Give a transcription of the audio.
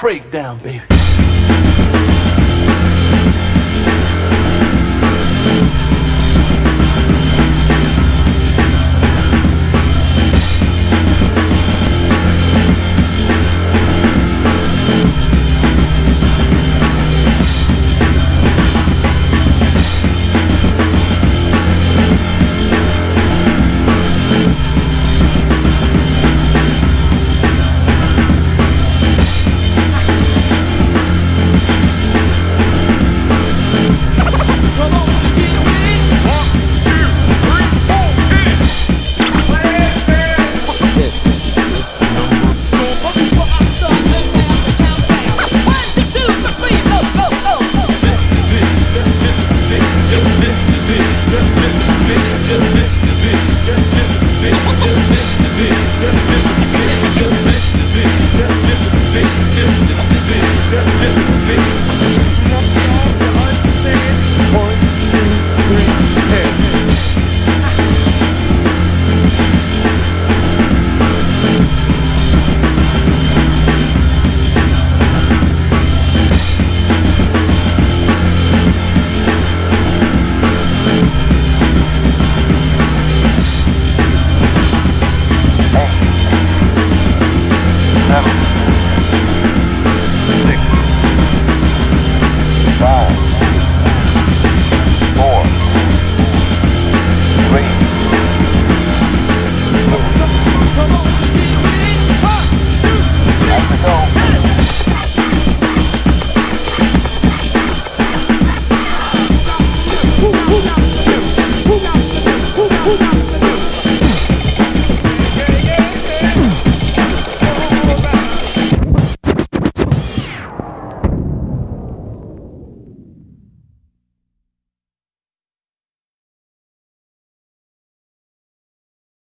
breakdown, baby.